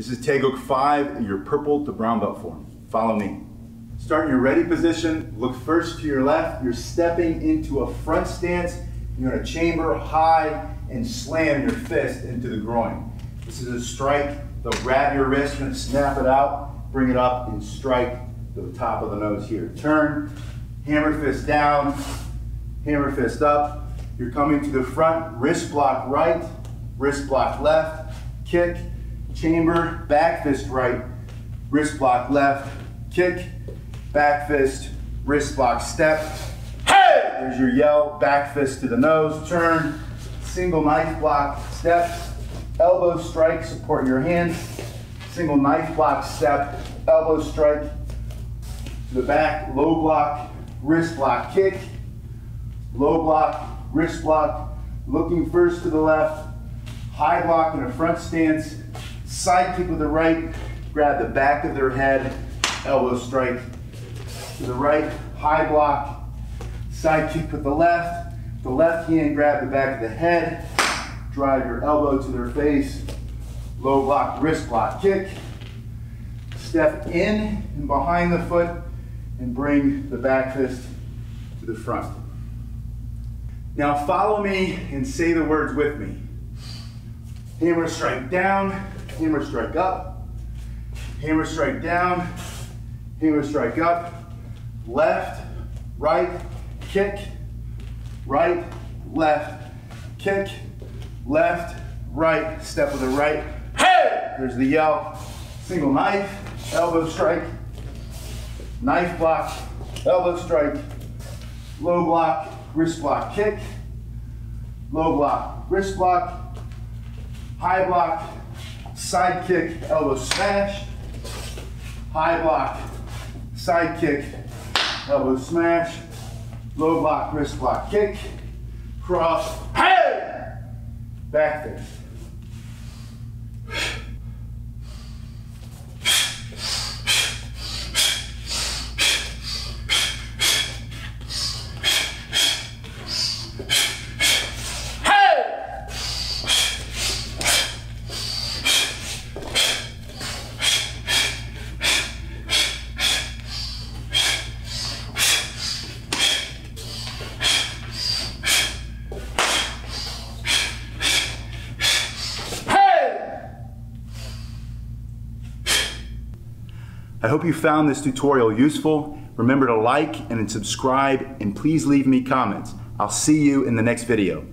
This is Taegeuk 5, your purple to brown belt form. Follow me. Start in your ready position. Look first to your left. You're stepping into a front stance. You're gonna chamber high and slam your fist into the groin. This is a strike. They'll grab your wrist, you're gonna snap it out, bring it up and strike the top of the nose here. Turn, hammer fist down, hammer fist up. You're coming to the front, wrist block right, wrist block left, kick, chamber, back fist right, wrist block left, kick, back fist, wrist block step. Hey! There's your yell, back fist to the nose, turn, single knife block, step, elbow strike, support your hands, single knife block, step, elbow strike, to the back, low block, wrist block, kick, low block, wrist block, looking first to the left, high block in a front stance, side kick with the right, grab the back of their head, elbow strike to the right, high block, side kick with the left, the left hand grab the back of the head, drive your elbow to their face, low block, wrist block, kick, step in and behind the foot, and bring the back fist to the front. Now follow me and say the words with me. Hammer strike down, hammer strike up, hammer strike down, hammer strike up, left, right, kick, right, left, kick, left, right, step with the right. Hey! There's the yell. Single knife, elbow strike, knife block, elbow strike, low block, wrist block kick, low block, wrist block, high block, side kick, elbow smash, high block, side kick, elbow smash, low block, wrist block kick, cross, hey! Back fist. I hope you found this tutorial useful. Remember to like and subscribe and please leave me comments. I'll see you in the next video.